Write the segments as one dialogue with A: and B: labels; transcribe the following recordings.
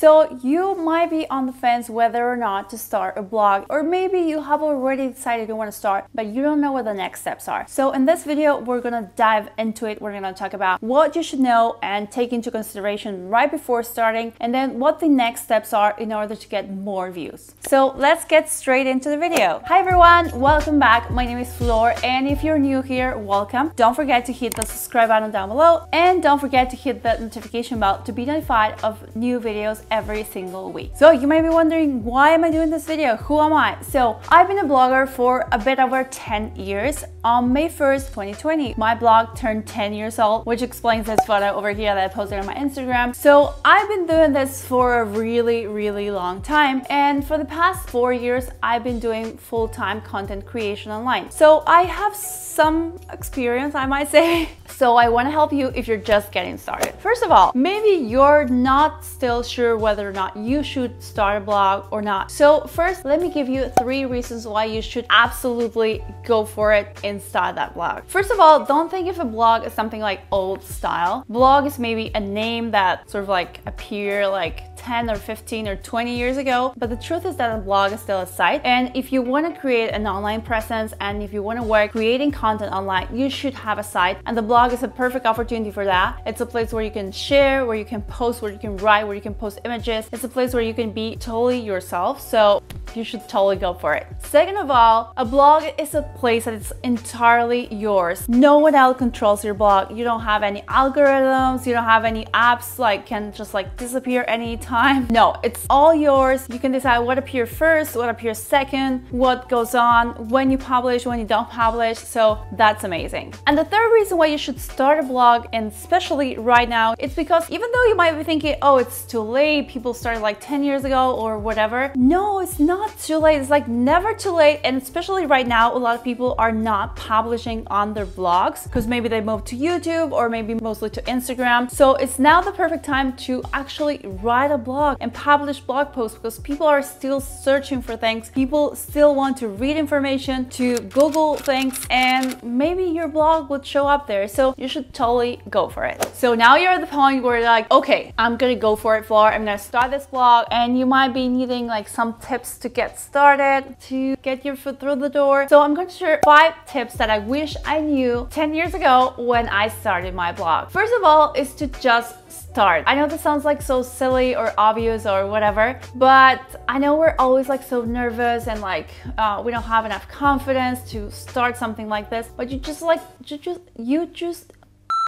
A: So you might be on the fence whether or not to start a blog, or maybe you have already decided you want to start, but you don't know what the next steps are. So in this video, we're gonna dive into it. We're gonna talk about what you should know and take into consideration right before starting, and then what the next steps are in order to get more views. So let's get straight into the video. Hi everyone, welcome back. My name is Flor, and if you're new here, welcome. Don't forget to hit the subscribe button down below, and don't forget to hit the notification bell to be notified of new videos every single week. So you might be wondering, why am I doing this video? Who am I? So I've been a blogger for a bit over 10 years. On May 1st, 2020, my blog turned 10 years old, which explains this photo over here that I posted on my Instagram. So I've been doing this for a really, really long time. And for the past four years, I've been doing full-time content creation online. So I have some experience, I might say. So I want to help you if you're just getting started. First of all, maybe you're not still sure whether or not you should start a blog or not. So first, let me give you three reasons why you should absolutely go for it and start that blog. First of all, don't think if a blog is something like old style. Blog is maybe a name that sort of like appear like 10 or 15 or 20 years ago. But the truth is that a blog is still a site. And if you want to create an online presence and if you want to work creating content online, you should have a site. And the blog is a perfect opportunity for that. It's a place where you can share, where you can post, where you can write, where you can post images. It's a place where you can be totally yourself. So you should totally go for it. Second of all, a blog is a place that is entirely yours. No one else controls your blog. You don't have any algorithms, you don't have any apps like can just like disappear anytime. No, it's all yours. You can decide what appears first, what appears second, what goes on, when you publish, when you don't publish. So that's amazing. And the third reason why you should start a blog, and especially right now, it's because even though you might be thinking, oh, it's too late, people started like 10 years ago or whatever. No, it's not not too late. It's like never too late. And especially right now, a lot of people are not publishing on their blogs because maybe they moved to YouTube or maybe mostly to Instagram. So it's now the perfect time to actually write a blog and publish blog posts because people are still searching for things. People still want to read information, to Google things, and maybe your blog would show up there. So you should totally go for it. So now you're at the point where like, okay, I'm gonna go for it, Flor. I'm gonna start this blog, and you might be needing like some tips to get started, to get your foot through the door. So I'm going to share five tips that I wish I knew 10 years ago when I started my blog. First of all is to just start. I know this sounds like so silly or obvious or whatever, but I know we're always like so nervous and like uh, we don't have enough confidence to start something like this, but you just like, you just, you just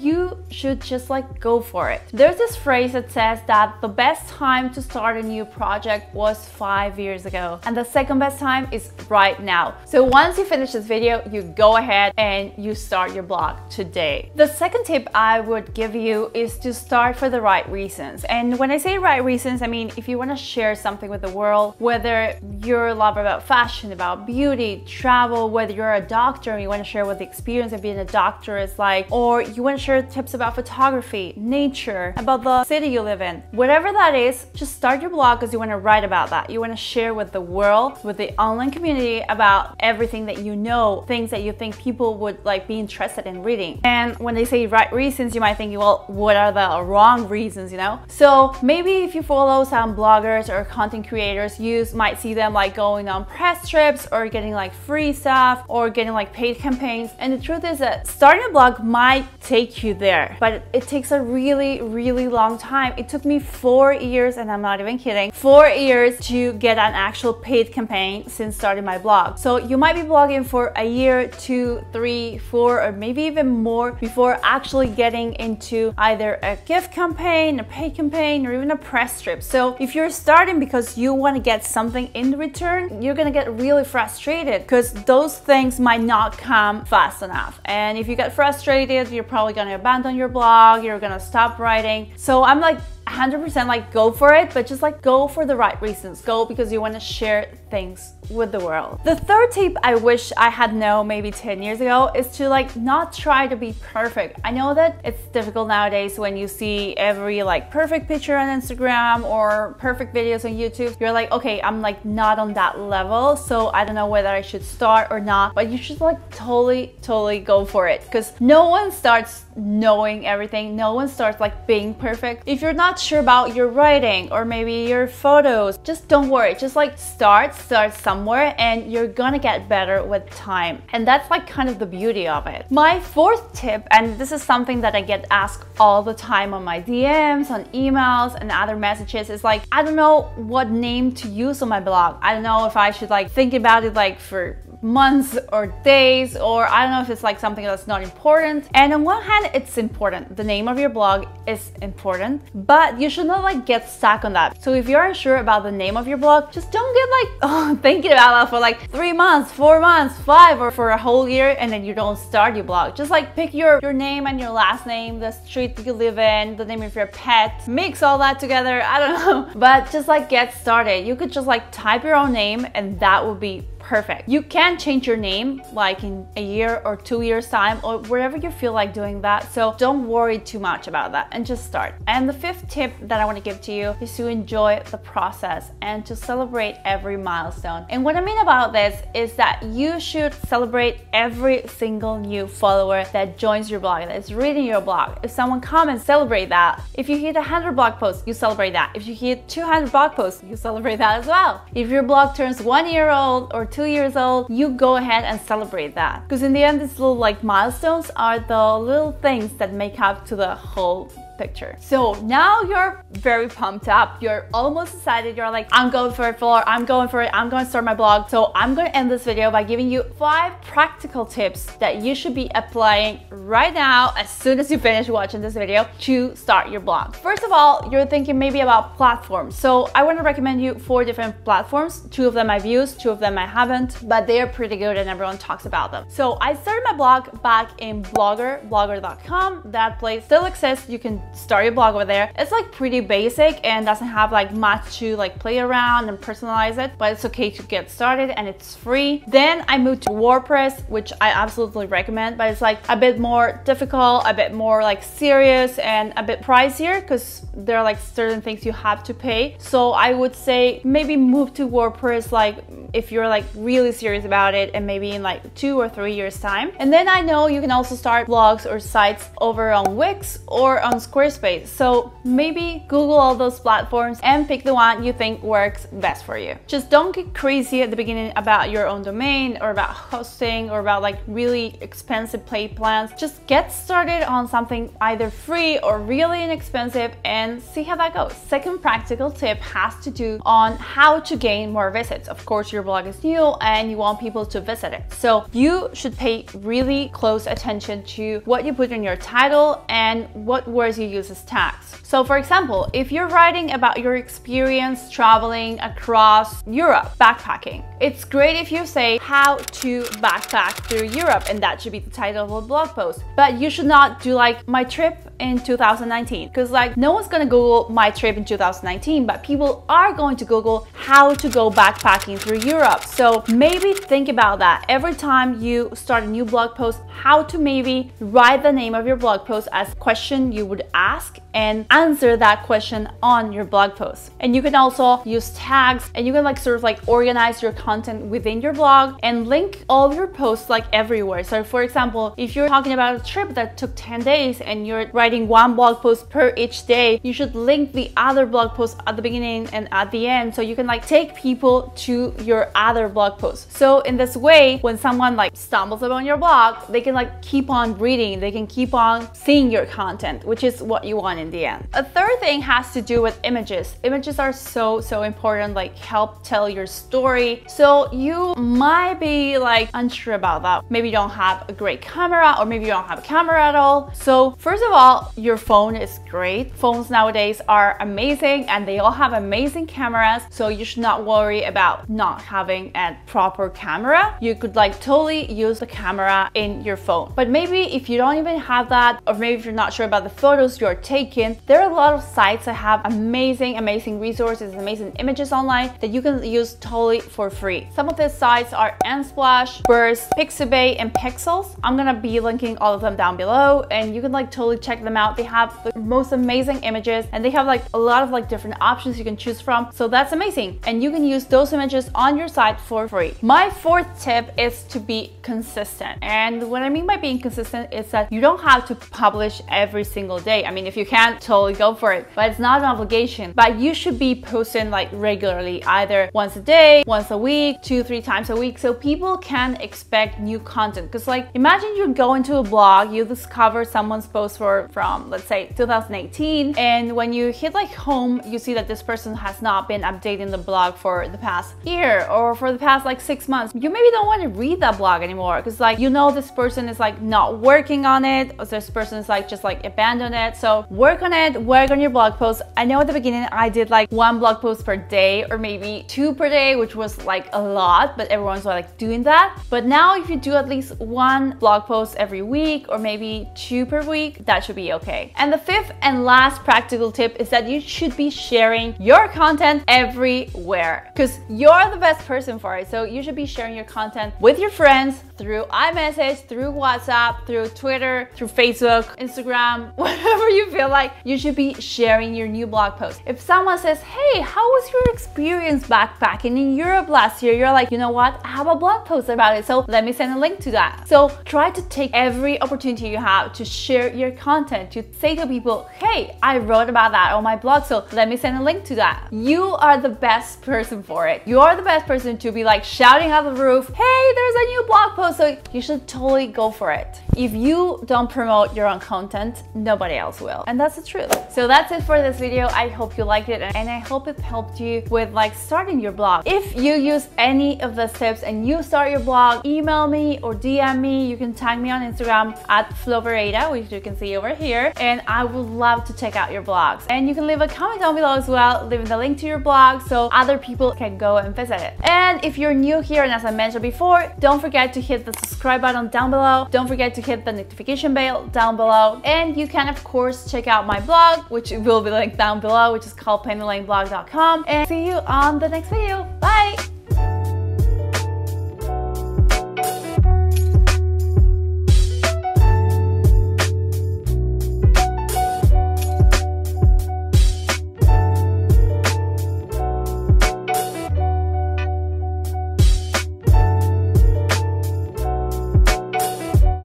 A: you should just like go for it. There's this phrase that says that the best time to start a new project was five years ago and the second best time is right now. So once you finish this video, you go ahead and you start your blog today. The second tip I would give you is to start for the right reasons. And when I say right reasons, I mean if you want to share something with the world, whether you're a lover about fashion, about beauty, travel, whether you're a doctor and you want to share what the experience of being a doctor is like, or you want to share tips about photography, nature, about the city you live in. Whatever that is, just start your blog because you want to write about that. You want to share with the world, with the online community about everything that you know, things that you think people would like be interested in reading. And when they say right reasons, you might think, well, what are the wrong reasons, you know? So maybe if you follow some bloggers or content creators, you might see them like going on press trips or getting like free stuff or getting like paid campaigns. And the truth is that starting a blog might take you there. But it takes a really, really long time. It took me four years, and I'm not even kidding, four years to get an actual paid campaign since starting my blog. So you might be blogging for a year, two, three, four, or maybe even more before actually getting into either a gift campaign, a paid campaign, or even a press trip. So if you're starting because you want to get something in return, you're gonna get really frustrated because those things might not come fast enough. And if you get frustrated, you're probably gonna abandon your blog, you're gonna stop writing. So I'm like 100% like go for it, but just like go for the right reasons. Go because you want to share things with the world. The third tip I wish I had known maybe 10 years ago is to like not try to be perfect. I know that it's difficult nowadays when you see every like perfect picture on Instagram or perfect videos on YouTube. You're like, okay, I'm like not on that level, so I don't know whether I should start or not, but you should like totally, totally go for it because no one starts knowing everything. No one starts like being perfect. If you're not sure about your writing or maybe your photos, just don't worry. Just like start, start somewhere and you're gonna get better with time. And that's like kind of the beauty of it. My fourth tip, and this is something that I get asked all the time on my DMs, on emails and other messages is like, I don't know what name to use on my blog. I don't know if I should like think about it like for months or days, or I don't know if it's like something that's not important. And on one hand, it's important. The name of your blog is important, but you should not like get stuck on that. So if you're unsure about the name of your blog, just don't get like oh, thinking about that for like three months, four months, five, or for a whole year, and then you don't start your blog. Just like pick your, your name and your last name, the street you live in, the name of your pet, mix all that together. I don't know, but just like get started. You could just like type your own name and that would be perfect. You can change your name like in a year or two years time or wherever you feel like doing that. So don't worry too much about that and just start. And the fifth tip that I want to give to you is to enjoy the process and to celebrate every milestone. And what I mean about this is that you should celebrate every single new follower that joins your blog, that is reading your blog. If someone comments, celebrate that. If you hit 100 blog posts, you celebrate that. If you hit 200 blog posts, you celebrate that as well. If your blog turns one year old or two two years old, you go ahead and celebrate that. Because in the end, these little like milestones are the little things that make up to the whole picture. So now you're very pumped up. You're almost decided. You're like, I'm going for it, Flor. I'm going for it. I'm going to start my blog. So I'm going to end this video by giving you five practical tips that you should be applying right now as soon as you finish watching this video to start your blog. First of all, you're thinking maybe about platforms. So I want to recommend you four different platforms. Two of them I've used, two of them I haven't, but they are pretty good and everyone talks about them. So I started my blog back in Blogger, blogger.com. That place still exists. You can start your blog over there. It's like pretty basic and doesn't have like much to like play around and personalize it, but it's okay to get started and it's free. Then I moved to WordPress, which I absolutely recommend, but it's like a bit more difficult, a bit more like serious and a bit pricier because there are like certain things you have to pay. So I would say maybe move to WordPress like if you're like really serious about it and maybe in like two or three years time. And then I know you can also start blogs or sites over on Wix or on Squarespace. So maybe Google all those platforms and pick the one you think works best for you. Just don't get crazy at the beginning about your own domain or about hosting or about like really expensive paid plans. Just get started on something either free or really inexpensive and see how that goes. Second practical tip has to do on how to gain more visits. Of course, your blog is new and you want people to visit it. So you should pay really close attention to what you put in your title and what words you use as tags. So for example, if you're writing about your experience traveling across Europe, backpacking, it's great if you say how to backpack through Europe and that should be the title of a blog post. But you should not do like my trip in 2019 because like no one's gonna Google my trip in 2019, but people are going to Google how to go backpacking through Europe. So maybe think about that every time you start a new blog post, how to maybe write the name of your blog post as question you would ask and answer that question on your blog post. And you can also use tags and you can like sort of like organize your content within your blog and link all your posts like everywhere. So for example, if you're talking about a trip that took 10 days and you're writing one blog post per each day, you should link the other blog posts at the beginning and at the end so you can like take people to your other blog posts. So in this way, when someone like stumbles upon your blog, they can like keep on reading, they can keep on seeing your content, which is what you want in the end. A third thing has to do with images. Images are so, so important, like help tell your story. So you might be like unsure about that. Maybe you don't have a great camera or maybe you don't have a camera at all. So first of all, your phone is great. Phones nowadays are amazing and they all have amazing cameras. So you should not worry about not having a proper camera. You could like totally use the camera in your phone. But maybe if you don't even have that, or maybe if you're not sure about the photos you're taking, there are a lot of sites that have amazing, amazing resources, amazing images online that you can use totally for free. Some of these sites are Unsplash, Burst, Pixabay, and Pexels. I'm gonna be linking all of them down below and you can like totally check them out. They have the most amazing images and they have like a lot of like different options you can choose from. So that's amazing. And you can use those images on your site for free. My fourth tip is to be consistent. And what I mean by being consistent is that you don't have to publish every single day. I mean, if you can't totally go for it, but it's not an obligation. But you should be posting like regularly, either once a day, once a week, two, three times a week, so people can expect new content. Because like, imagine you go into a blog, you discover someone's post for from let's say 2018, and when you hit like home, you see that this person has not been updating the blog for the past year or for the past like six months. You maybe don't want to read that blog anymore because like you know this person is like not working on it, or this person is like just like abandoned it. So work on it, work on your blog post. I know at the beginning I did like one blog post per day or maybe two per day, which was like a lot, but everyone's like doing that. But now if you do at least one blog post every week or maybe two per week, that should be okay. And the fifth and last practical tip is that you should be sharing your content everywhere because you're the best person for it. So you should be sharing your content with your friends through iMessage, through WhatsApp, through Twitter, through Facebook, Instagram, whatever you feel like, you should be sharing your new blog post. If someone says, hey, how was your experience backpacking in Europe last year? You're like, you know what? I have a blog post about it. So let me send a link to that. So try to take every opportunity you have to share your content, to say to people, hey, I wrote about that on my blog. So let me send a link to that. You are the best person for it. You are the best person to be like shouting out the roof, hey, there's a new blog post. So you should totally go for it. If you don't promote your own content, nobody else will. And that's the truth. So that's it for this video. I hope you liked it and I hope it helped you with like starting your blog. If you use any of the tips and you start your blog, email me or DM me. You can tag me on Instagram at FloPereira, which you can see over here. And I would love to check out your blogs. And you can leave a comment down below as well, leaving the link to your blog so other people can go and visit it. And if you're new here, and as I mentioned before, don't forget to hit the subscribe button down below. Don't forget to hit the notification bell down below. And you can, of course, check out my blog, which will be linked down below, which is called pennylaneblog.com. And see you on the next video. Bye!